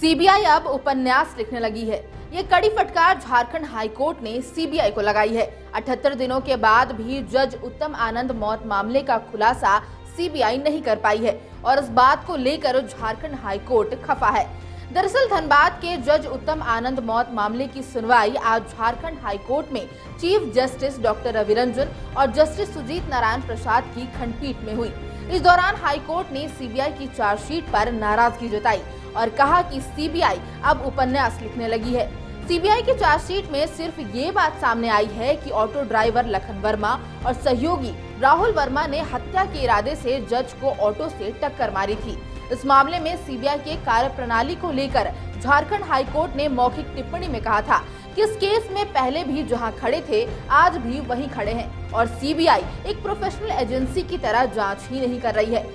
CBI अब उपन्यास लिखने लगी है। ये कड़ी फटकार झारखंड हाईकोर्ट ने सीबीआई को लगाई है। 78 दिनों के बाद भी जज उत्तम आनंद मौत मामले का खुलासा सीबीआई नहीं कर पाई है और इस बात को लेकर झारखंड हाईकोर्ट खफा है। दरअसल धनबाद के जज उत्तम आनंद मौत मामले की सुनवाई आज झारखंड हाईकोर्ट में chief justice doctor Ravi Ranjan और जस्टिस सुजीत नारायण प्रसाद की खंडपीठ में हुई। इस दौरान हाईकोर्ट ने सीबीआई की चार्जशीट पर नाराज़गी जताई और कहा कि सीबीआई अब उपन्यास लिखने लगी है। सीबीआई की चार्जशीट में सिर्फ़ ये बात सामने आई है कि ऑटो ड्राइवर लखन वर्मा और सहयोगी राहुल वर्मा ने हत्या के इरादे से जज को ऑटो से टक्कर मारी थी। इस मामले में सीबीआई के कार्य प्रणाली को लेकर झारखंड हाईकोर्ट ने मौखिक टिप्पणी में कहा था कि इस केस में पहले भी जहाँ खड़े थे, आज भी वहीं खड़े हैं और सीबीआई एक प्रोफेशनल एजेंसी की तरह जाँच ही नहीं कर रही है।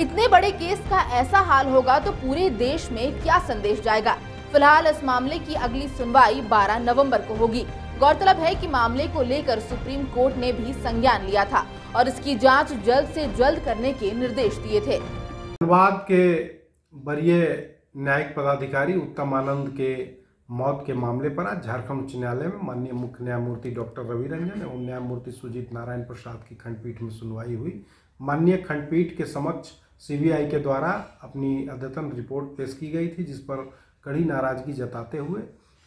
इतने बड़े केस का ऐसा हाल होगा तो पूरे देश में क्या संदेश जाएगा? फ़िलहाल इस मामले की अगली सुनवाई 12 नवंबर को होगी। गौरतलब है कि मामले को लेकर सुप्रीम कोर्ट ने भी संज्ञान लिया था और इसकी जाँच जल्द से जल्द करने के निर्देश दिए थे। धनबाद के वरीय न्यायिक पदाधिकारी उत्तम आनंद के मौत के मामले पर आज झारखंड उच्च न्यायालय में माननीय मुख्य न्यायमूर्ति डॉक्टर रवि रंजन एवं न्यायमूर्ति सुजीत नारायण प्रसाद की खंडपीठ में सुनवाई हुई। माननीय खंडपीठ के समक्ष सीबीआई के द्वारा अपनी अद्यतन रिपोर्ट पेश की गई थी, जिस पर कड़ी नाराज़गी जताते हुए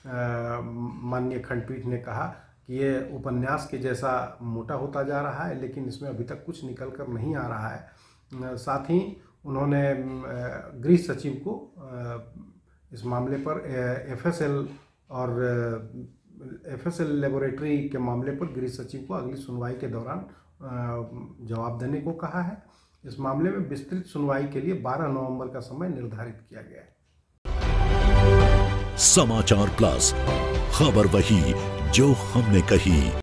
माननीय खंडपीठ ने कहा कि ये उपन्यास के जैसा मोटा होता जा रहा है, लेकिन इसमें अभी तक कुछ निकल कर नहीं आ रहा है। साथ ही उन्होंने गृह सचिव को इस मामले पर एफएसएल और एफएसएल लेबोरेटरी के मामले पर गृह सचिव को अगली सुनवाई के दौरान जवाब देने को कहा है। इस मामले में विस्तृत सुनवाई के लिए 12 नवंबर का समय निर्धारित किया गया है। समाचार प्लस, खबर वही जो हमने कही।